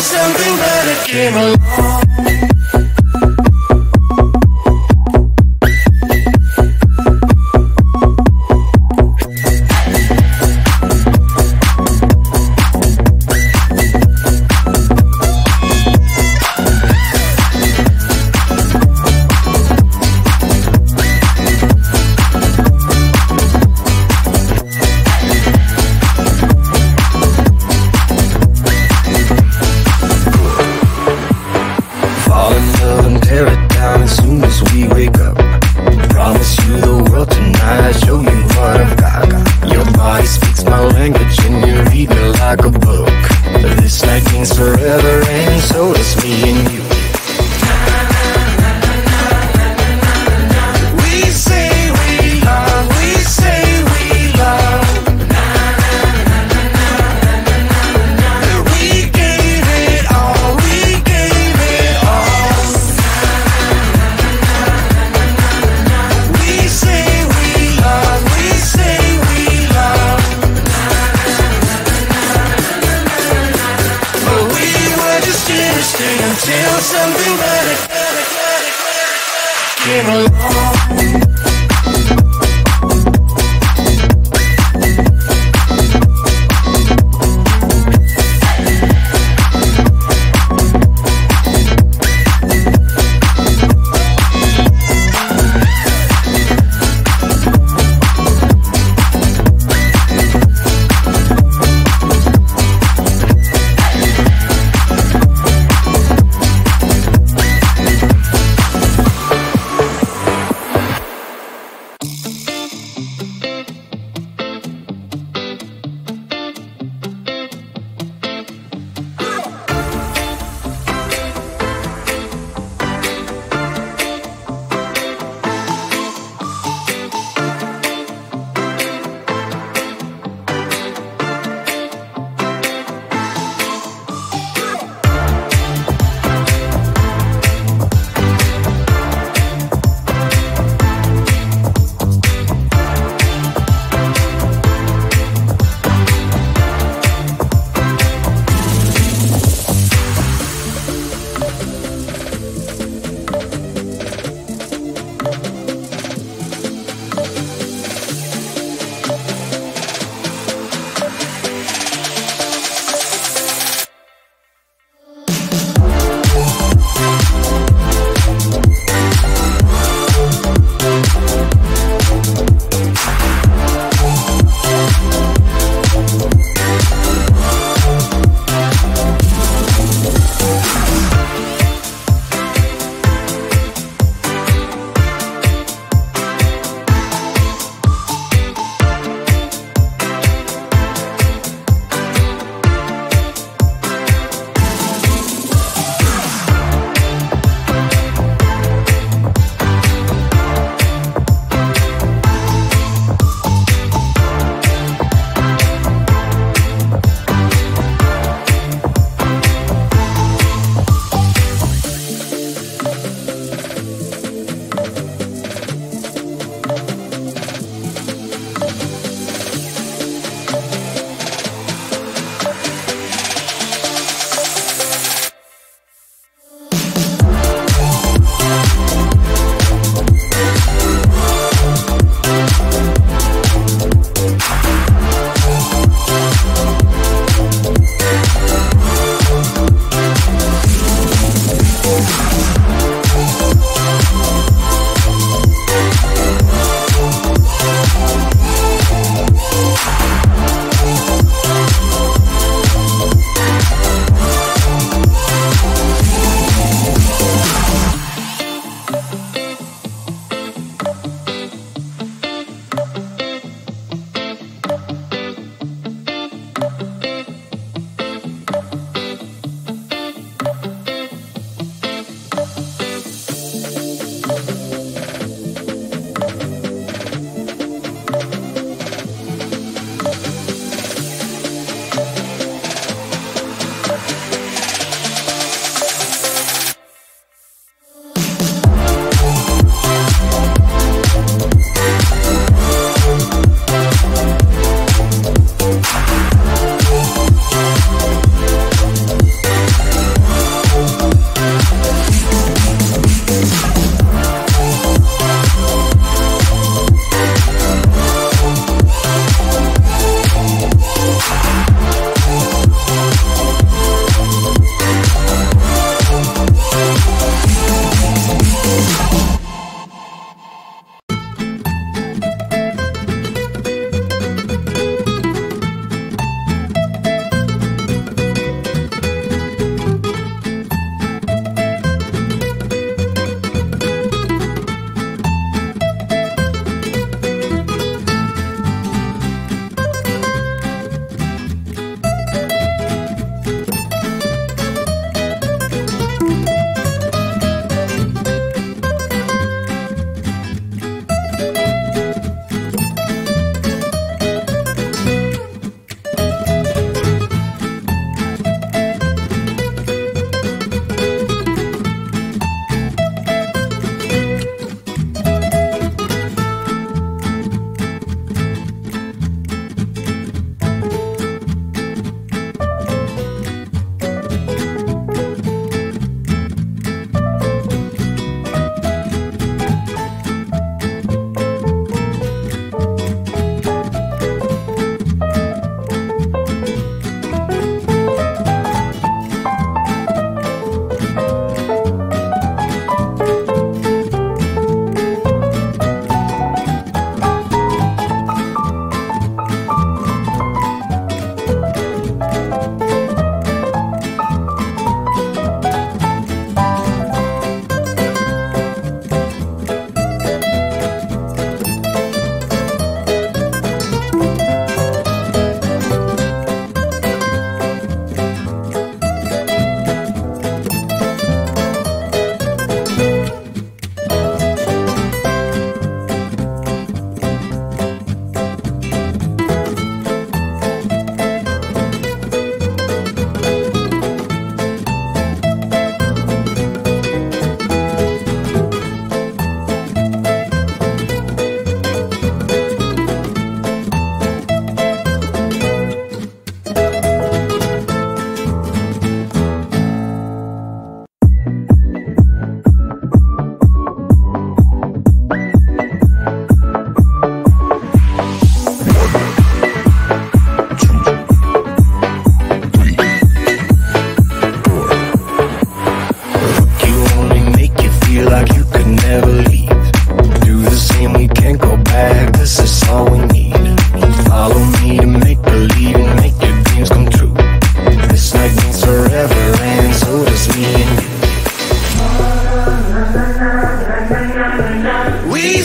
something better came along. Came along.